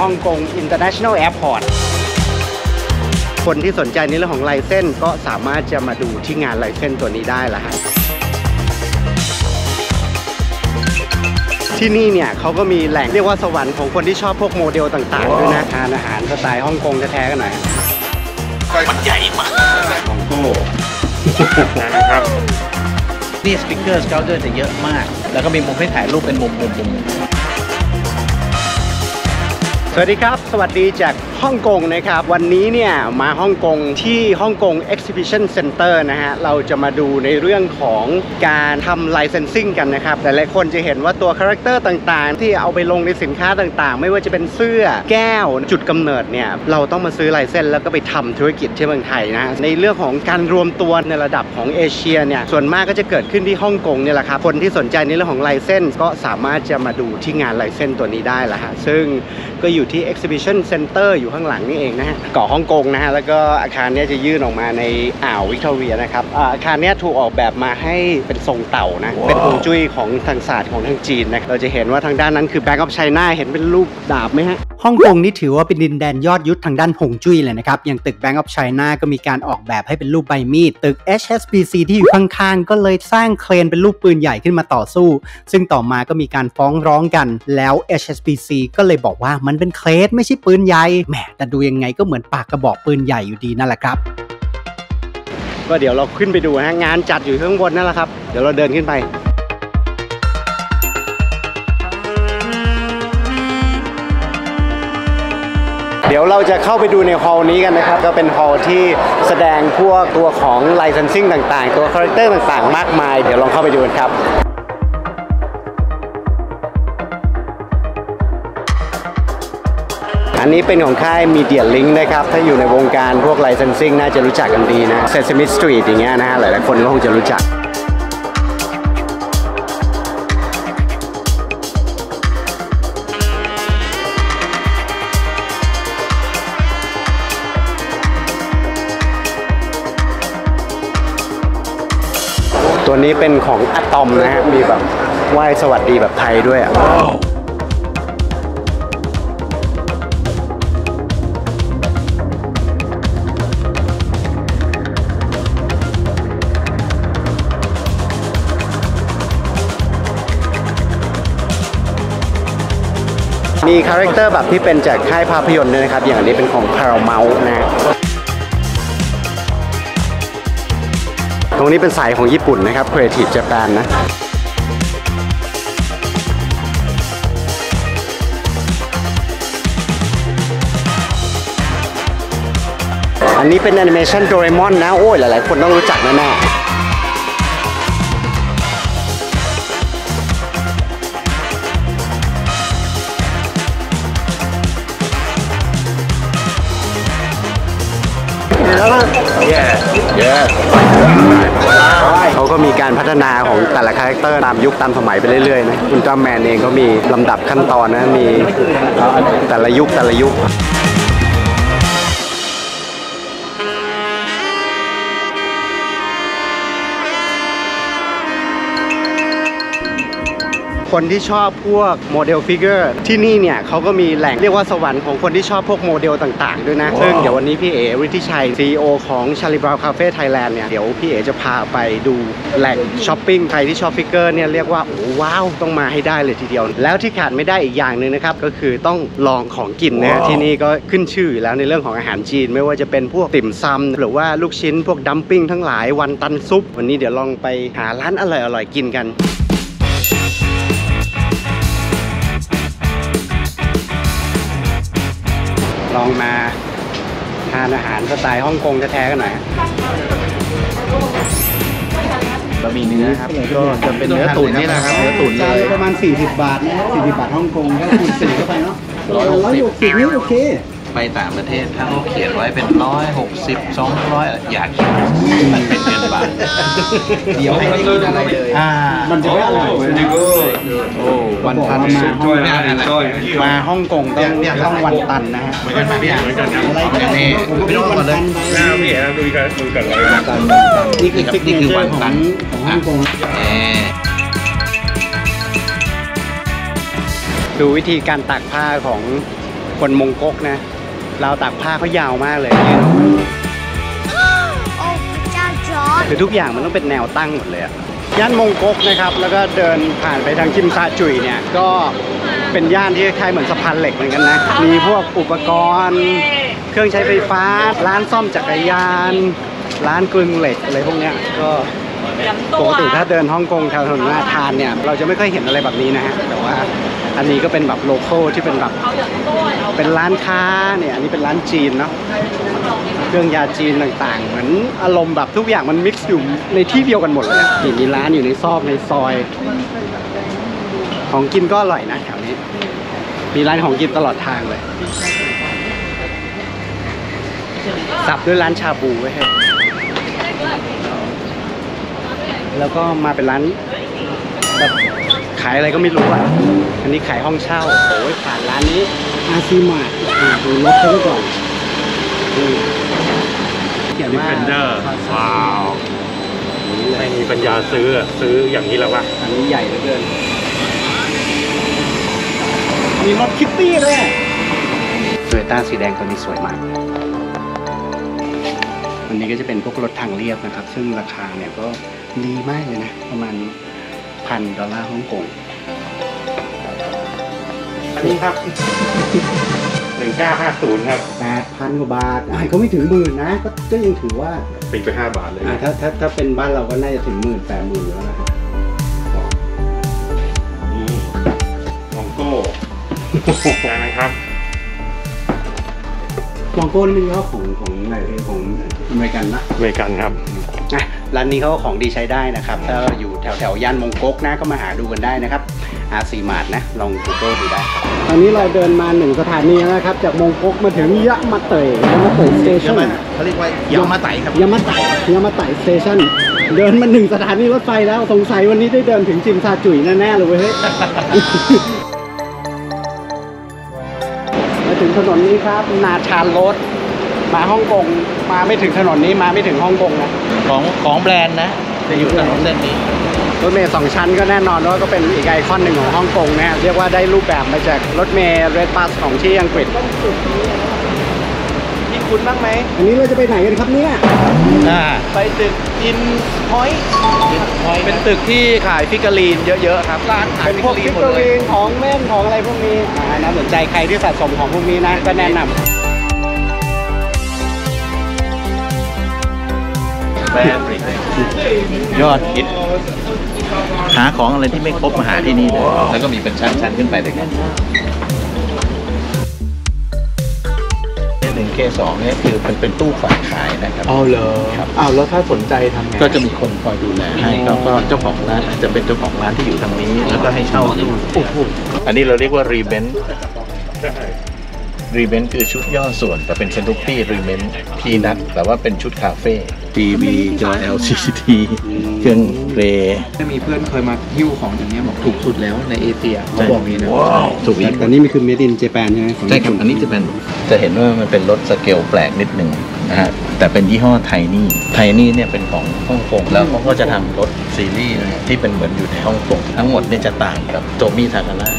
ฮ่องกง International Airport คนที่สนใจในเรื่องของลายเส้นก็สามารถจะมาดูที่งานลายเส้นตัวนี้ได้ละฮะที่นี่เนี่ยเขาก็มีแหล่งเรียกว่าสวรรค์ของคนที่ชอบพวกโมเดลต่างๆด้วยนะทานอาหารสไตล์ฮ่องกงแท้ๆกันหน่อยมันใหญ่มากของโก้นะครับนี่สปิเกอร์สเกลเดอร์จะเยอะมาก แล้วก็มีมุมให้ถ่ายรูปเป็นมุมมุมมุม สวัสดีครับ สวัสดีจาก ฮ่องกงนะครับ วันนี้เนี่ยมาฮ่องกงที่ฮ่องกง Exhibition Center นะฮะ เราจะมาดูในเรื่องของการทำ licensing กันนะครับ หลายๆคนจะเห็นว่าตัวคาแรคเตอร์ต่างๆ ที่เอาไปลงในสินค้าต่างๆ ไม่ว่าจะเป็นเสื้อแก้วจุดกำเนิดเนี่ยเราต้องมาซื้อลายเส้นแล้วก็ไปทำธุรกิจที่เมืองไทยนะ ในเรื่องของการรวมตัวในระดับของเอเชียเนี่ยส่วนมากก็จะเกิดขึ้นที่ฮ่องกงเนี่ยแหละครับคนที่สนใจในเรื่องของลายเส้นก็สามารถจะมาดูที่งานลายเส้นตัวนี้ได้ละฮะซึ่งก็อยู่ที่ Exhibition Center อยู่ข้างหลังนี่เองนะฮะเกาะฮ่องกงนะฮะแล้วก็อาคารเนี้ยจะยื่นออกมาในอ่าววิกตอเรียนะครับอ่าอาคารเนี้ยถูกออกแบบมาให้เป็นทรงเต่านะเป็นฮวงจุ้ยของทางศาสตร์ของทางจีนนะเราจะเห็นว่าทางด้านนั้นคือ Bank of China เห็นเป็นรูปดาบไหมฮะฮ่องกงนี่ถือว่าเป็นดินแดนยอดยุทธทางด้านฮวงจุ้ยเลยนะครับ อย่างตึก Bank of China ก็มีการออกแบบให้เป็นรูปใบมีด ตึก HSBC ที่อยู่ข้างๆ ก็เลยสร้างเครนเป็นรูปปืนใหญ่ขึ้นมาต่อสู้ ซึ่งต่อมาก็มีการฟ้องร้องกัน แล้ว HSBC ก็เลยบอกว่ามันเป็นเครนไม่ใช่ปืนใหญ่ แหม แต่ดูยังไงก็เหมือนปากกระบอกปืนใหญ่อยู่ดีนั่นแหละครับ ก็เดี๋ยวเราขึ้นไปดูฮะงานจัดอยู่ข้างบนนั่นแหละครับ เดี๋ยวเราเดินขึ้นไป เดี๋ยวเราจะเข้าไปดูในฮอลล์นี้กันนะครับ ก็เป็นฮอลล์ที่แสดงพวกตัวของ licensing ต่างๆ ตัวคาแรคเตอร์ต่างๆ มากมาย เดี๋ยวลองเข้าไปดูกันครับอันนี้เป็นของค่าย Media Link นะครับ ถ้าอยู่ในวงการพวก licensing น่าจะรู้จักกันดีนะ Sesame Street อย่างเงี้ยนะฮะ หลายๆคนก็คงจะรู้จัก ตัวนี้เป็นของอะตอมนะฮะ มีแบบไหว้สวัสดีแบบไทยด้วยอะมีคาแรคเตอร์แบบที่เป็นจากค่ายภาพยนตร์ด้วยนะครับ อย่างนี้เป็นของ Paramount นะ ตรงนี้เป็นสายของญี่ปุ่นนะครับ Creative Japan นะอันนี้เป็นแอนิเมชันโดเรมอนนะ โอ้ย หลายๆ คนต้องรู้จักแน่ๆเขาก็ ก็มีการพัฒนาของแต่ละคาแรคเตอร์ตามยุคตามสมัยไปเรื่อยๆนะอุลตร้าแมนเองก็มีลำดับขั้นตอนนะมีแต่ละยุคแต่ละยุค คนที่ชอบพวกโมเดล figure ที่นี่เนี่ยเขาก็มีแหล่งเรียกว่าสวรรค์ของคนที่ชอบพวกโมเดลต่างๆ ด้วยนะ ซึ่งเดี๋ยววันนี้พี่เอ๋วิทิชัย CEO ของ Charlie Brown Cafe Thailand เนี่ยเดี๋ยวพี่เอ๋จะพาไปดูแหล่งช้อปปิ้งใครที่ชอบ figure เนี่ยเรียกว่าโอ้ wow ต้องมาให้ได้เลยทีเดียว แล้วที่ขาดไม่ได้อีกอย่างหนึ่งนะครับก็คือต้องลองของกินนะที่นี่ก็ขึ้นชื่ออยู่แล้วในเรื่องของอาหารจีน ไม่ว่าจะเป็นพวกติ่มซำหรือว่าลูกชิ้นพวก dumpling ทั้งหลาย wonton soup วันนี้เดี๋ยวลองไปหาร้านอร่อยๆกินกัน ลองมาทานอาหารสไตล์ฮ่องกงแท้ๆกันหน่อยฮะบะหมี่เนื้อครับก็จะเป็นเนื้อตุ๋นนี่แหละครับเนื้อตุ๋นเลจานยละประมาณ 40 บาทนะ40 บาทฮ่องกงก็คูณสี่เข้าไปเนาะร้อยหกสิบร้อยหกสิบนี่โอเค ไปต่างประเทศถ้าเขาเขียนไว้เป็นร้อยหกสิบสองร้อยอย่าคิดมันเป็นเงินบาทเดี๋ยวให้ไม่กินอะไรเลยอ่ามันจะไม่อร่อย very good โอ้วันพันมาสุด enjoy นะ enjoy มาฮ่องกงต้องต้องวันตันนะฮะเหมือนกันพี่เหมือนกันนะอะไรก็ได้นี่ผมไม่รู้วันตันหน้าพี่เอ๋ดูกันดูกันเลยนี่คือซิกเนนี่คือเจอวันร์ของตันของฮ่องกงแหมดูวิธีการตากผ้าของคนมงก๊กนะ ราวตากผ้าเขายาวมากเลยยืนออกมาโอ้พระเจ้าจอร์ดคือทุกอย่างมันต้องเป็นแนวตั้งหมดเลยอะย่านมงก๊กนะครับ แล้วก็เดินผ่านไปทางคิมซาจุยเนี่ยก็เป็นย่านที่คล้ายๆเหมือนสะพานเหล็กเหมือนกันนะ มีพวกอุปกรณ์ เครื่องใช้ไฟฟ้า ร้านซ่อมจักรยาน ร้านกลึงเหล็กอะไรพวกเนี้ยก็ปกติถ้าเดินฮ่องกงแถวถนนหน้าทานเนี่ย เราจะไม่ค่อยเห็นอะไรแบบนี้นะฮะแต่ว่า อันนี้ก็เป็นแบบโลโก้ที่เป็นแบบเป็นร้านค้าเนี่ยอันนี้เป็นร้านจีนเนาะเครื่องยาจีนต่างๆ เหมือนอารมณ์แบบทุกอย่างมันมิกซ์อยู่ในที่เดียวกันหมดเลยนี่มีร้านอยู่ในซอกในซอย ของกินก็อร่อยนะแถวนี้ มีร้านของกินตลอดทางเลย สับด้วยร้านชาบูไว้ให้แล้วก็มาเป็นร้านแบบายอะไรก็ไม่รู้อะ อันนี้ขายห้องเช่า โอ้ยผ่านร้านนี้อาซีมาร์ดูรถเขาไว้ก่อนอืมเขียนดิว่า เฟนเดอร์ ว้าว ไม่มีปัญญาซื้ออะซื้ออย่างนี้แล้ววะ อันนี้ใหญ่เหลือเกิน มีรถคิตตี้ด้วยโตโยต้าสีแดงตัวนี้สวยมาก วันนี้ก็จะเป็นพวกรถทางเรียบนะครับ ซึ่งราคาเนี่ยก็ดีมากเลยนะ ประมาณ พันดอลลาร์ฮ่องกงอันนี้ครับ หนึ่งเก้าห้าศูนย์ครับแปดพันกว่าบาทอะเขาไม่ถึงหมื่นนะ ก็ก็ยังถือว่าปีไปห้าบาทเลยอะถ้าถ้าถ้าเป็นบ้านเราก็น่าจะถึงหมื่นแปดหมื่นแล้วนะนี่มองโก้ได้ไหมครับมองโก้นี่เป็นยี่ห้อของของอะไรของอเมริกันนะอเมริกันครับอะร้านนี้เขาก็ของดีใช้ได้นะครับ ถ้าอยู่แถวแถวๆย่านมงก๊กนะก็มาหาดูกันได้นะครับอาซีมาดนะ ลอง Google ดูได้ครับ ตอนนี้เราเดินมาหนึ่งสถานีแล้วนะครับ จากมงก๊กมาถึงยะมาเตยยะมาเตยสเตชันเขาเรียกว่ายามาไตครับยะมาไตยะมาไต station เดินมาหนึ่งสถานีรถไฟแล้วสงสัยวันนี้ได้เดินถึงจิมซาจุยแน่ๆเลยเว้ยเฮ้ยมาถึงถนนนี้ครับ Nathan Road มาฮ่องกงมาไม่ถึงถนนนี้มาไม่ถึงฮ่องกงนะของของแบรนด์นะจะอยู่ถนนเส้นนี้ รถเมล์สองชั้นก็แน่นอนว่าก็เป็นอีกไอคอนหนึ่งของฮ่องกงนะฮะเรียกว่าได้รูปแบบมาจากรถเมล์ red bus ของที่อังกฤษที่คุณบ้างไหมอันนี้เราจะไปไหนกันครับเนี่ยอ่าไปตึก In's Point เป็นตึกที่ขาย figurine เยอะๆครับร้านขายเป็นฟิกพวเกกอรีฟินกหมเกดอเลยรีนของเล่นของอะไรพวกนี้อ่าน่าสนใจใครที่สะสมของพวกนี้นะก็แนะนำ ยอดฮิตหาของอะไรที่ไม่ครบมาหาที่นี่เลยแล้วก็มีเป็นชั้นๆขึ้นไปเลยกันหนึ่งเคสองเนี่ยคือมันเป็นตู้ฝากขายนะครับเอาเหรอครับอ้าวแล้วถ้าสนใจทำไงก็จะมีคนคอยดูแลให้ก็ก็เจ้าของร้านอาจจะเป็นเจ้าของร้านที่อยู่ทางนี้ แล้วก็ให้เช่าตู้อันนี้เราเรียกว่ารีเบน รีเบนคือชุดย่อส่วน แต่เป็นสนุปปี้รีเบนพีนัทแต่ว่าเป็นชุดคาเฟ่ทีวีจอ LCD เครื่องเรย์มีเพื่อนเคยมาหิ้วของอย่างเงี้ยบอกถูกสุดแล้วในเอเชียเขาบอกนี้นะถูกอีกแต่นี่มันคือ made in Japan ใช่ไหมของใช่ครับอันนี้จะเป็นจะเห็นว่ามันเป็นรถสเกลแปลกนิดหนึ่งนะฮะแต่เป็นยี่ห้อไทนี่ไทนี่เนี่ยเป็นของฮ่องกงแล้วเขาก็จะทำรถซีรีส์นะที่เป็นเหมือนอยู่ในฮ่องกงทั้งหมดเนี่ยจะต่างกับโจมี่ทาคาร่า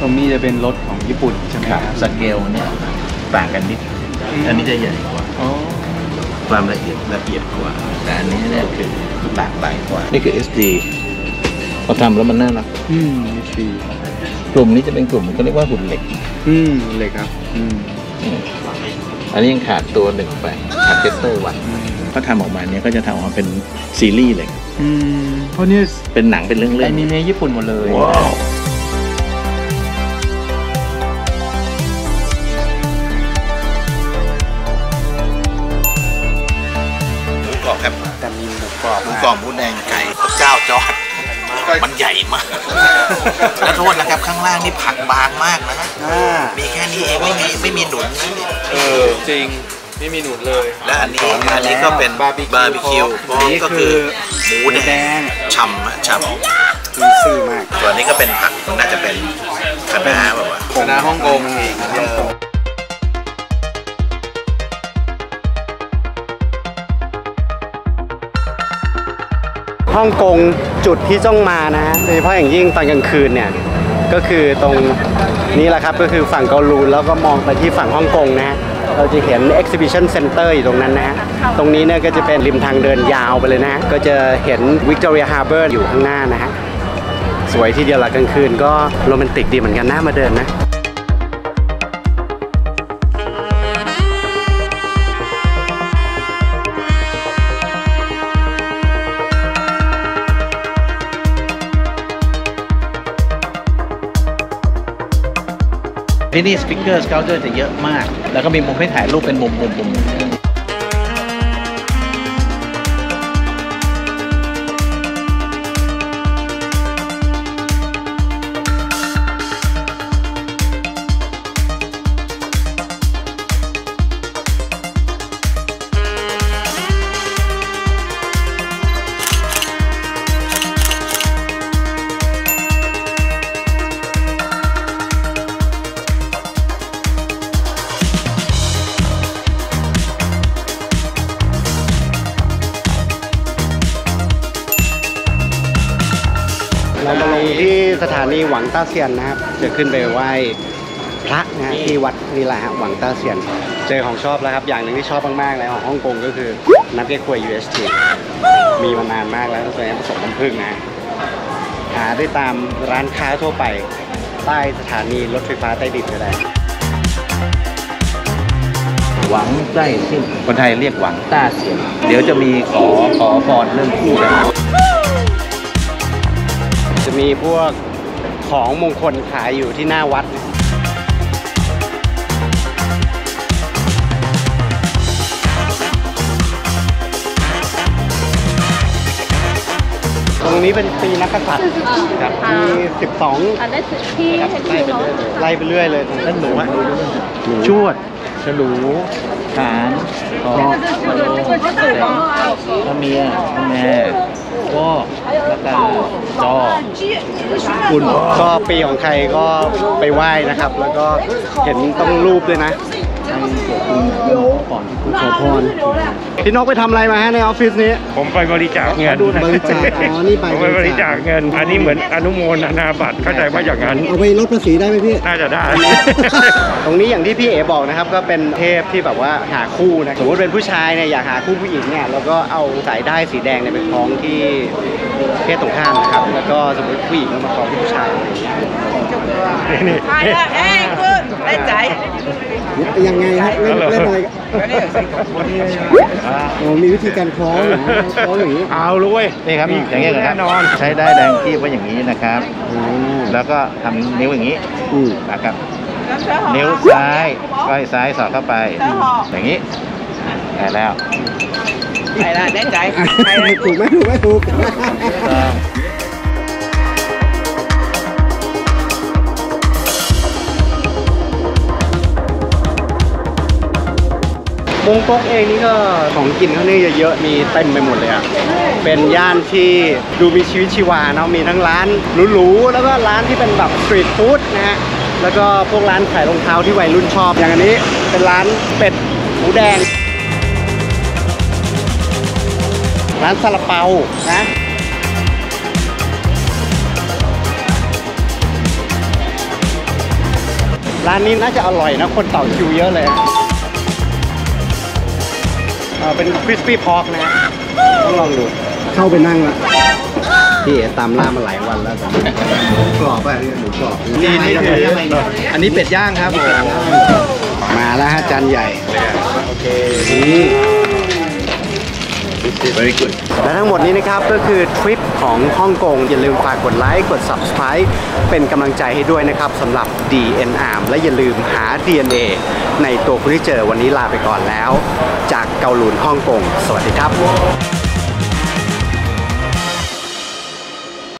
อ่าตรงนี้จะเป็นรถของญี่ปุ่นใช่ไหมครับสเกลเนี่ยต่างกันนิด อันนี้จะใหญ่กว่าอ๋อความละเอียดละเอียดกว่า แต่อันนี้เนี่ยคือหลากหลายกว่า นี่คือ SD พอทำแล้วมันน่ารัก อืมดีกลุ่มนี้จะเป็นกลุ่มเขาเรียกว่าหุ่นเหล็ก อืมเลยครับอืมอืมอันนี้ยังขาดตัวหนึ่งไป ขาดเทสเตอร์วันเขาทำออกมาเนี่ยก็จะทำออกมาเป็นซีรีส์เลย อืม เพราะเนี่ยเป็นหนังเป็นเรื่องแอเล่นนิเมะญี่ปุ่นหมดเลยห มันใหญ่มาก แล้วโทษนะครับข้างล่างนี่ผักบางมากนะอ่ามีแค่นี้เองไม่มีไม่มีหนุนนะเนี่ยเออจริงไม่มีหนุนเลย และอันนี้อันนี้ก็เป็นบาร์บีคิวบาร์บีคิวอันนี้ก็คือคือหมูแดงฉ่ำอะฉ่มีซื่อมากำส่วนนี้ก็เป็นผักน่าจะเป็นคะน้าแบบว่า คณะฮ่องกงเอง ฮ่องกงจุดที่ต้องมานะฮะโดยเฉพาะอย่างยิ่งตอนกลางคืนเนี่ยก็คือตรงนี่แหละครับก็คือฝั่งเกาลูนแล้วก็มองไปที่ฝั่งฮ่องกงนะฮะเราจะเห็น Exhibition Center อยู่ตรงนั้นนะฮะ ตรงนี้เนี่ยก็จะเป็นริมทางเดินยาวไปเลยนะฮะก็จะเห็น Victoria Harbour อยู่ข้างหน้านะฮะ สวยทีเดียวละกลางคืนก็โรแมนติกดีเหมือนกันน่ามาเดินนะ ที่นี่สปิเกอร์สเกลเตอร์จะเยอะมาก แล้วก็มีมุมให้ถ่ายรูปเป็นมุมมุมมุม ต้าเซียนนะครับ จะขึ้นไปไหว้พระนะฮะที่วัดนี่แหละฮะหวังต้าเซียน เจอของชอบแล้วครับ อย่างหนึ่งที่ชอบมากๆเลยของฮ่องกงก็คือน้ำเก๊กฮวย UST มีมานานมากแล้วส่วนใหญ่ผสมน้ำผึ้งนะหาได้ตามร้านค้าทั่วไปใต้สถานีรถไฟฟ้าใต้ดินก็ได้หวังใจซึ่งคนไทยเรียกหวังต้าเสียงเดี๋ยวจะมีขอขอพรเรื่องคู่นะครับจะมีพวก ของมงคลขายอยู่ที่หน้าวัดตรงนี้เป็นปีนักกษัตริย์ครับมี 12ไสิที่งไล่ไปเรื่อยเลยนั่นหนูอะชวดฉลูขานคอเมียแม่ ก็แล้วก็จอคุณก็ปีของใครก็ไปไหว้นะครับ แล้วก็เห็นต้องรูปด้วยนะ ก่อนขอพรพี่นกไปทำอะไรมาฮะในออฟฟิศนี้ ผมไปบริจาคเงินบริจาคอ๋อนี่ไปผมไปบริจาคเงิน อันนี้เหมือนอนุโมทนาบัตรเข้าใจว่าอย่างนั้น เอาไปลดภาษีได้ไหมพี่ น่าจะได้ ตรงนี้อย่างที่พี่เอ๋บอกนะครับ ก็เป็นเทพที่แบบว่าหาคู่นะ สมมติเป็นผู้ชายเนี่ยอยากหาคู่ผู้หญิงเนี่ยแล้วก็เอาสายได้ายสีแดงเนี่ยไปคล้องที่เพศตรงข้ามนะครับ แล้วก็สมมติผู้หญิงก็มาคล้องที่ผู้ชายอะไรอย่างเงี้ยนี่ ใช่ละเอ้ยคือได้ใจยังไงฮะเล่นเล่นอะไรโอ้มีวิธีการคล้องเหรอคล้องอย่างนี้เอาเลยเว้ยนี่ครับอย่างนี้ยนะครับแน่นอนใช้ได้ายแดงที่ไว้อย่างนี้นะครับอ๋อแล้วก็ทำนิ้วอย่างนี้อืมนะครับนิ้วซ้ายก้อยซ้ายสอดเข้าไป อย่างนี้ได้แล้วใช่ละได้ใจอะถูกไหมถูกไหมถูก ต้องมงก๊กเองนี่ก็ของกินเขาเนี่ยเยอะๆมีเต็มไปหมดเลยอะเป็นย่านที่ดูมีชีวิตชีวาเนาะมีทั้งร้านหรูๆแล้วก็ร้านที่เป็นแบบสตรีทฟู้ดนะฮะแล้วก็พวกร้านขายรองเท้าที่วัยรุ่นชอบ อย่างอันนี้เป็นร้านเป็ดหมูแดง ร้านซาลาเปานะร้านนี้น่าจะอร่อยนะ คนต่อคิวเยอะเลยอะ เอ่อเป็นคริสปี้พอกนะต้องลองดู เข้าไปนั่งละพี่เอ๋ตามล่ามาหลายวันแล้วแต่กรอบอะหมูกรอบนี่นี่อันนี้เป็ดย่างครับผมมาแล้วฮะจานใหญ่โอเคนี่ very good และทั้งหมดนี้นะครับก็คือทริปของฮ่องกง อย่าลืมฝากกดไลค์กด subscribe เป็นกำลังใจให้ด้วยนะครับสำหรับ DNR และอย่าลืมหา DNA ในตัวคุณที่เจอวันนี้ลาไปก่อนแล้ว จากเกาหลูนฮ่องกง สวัสดีครับ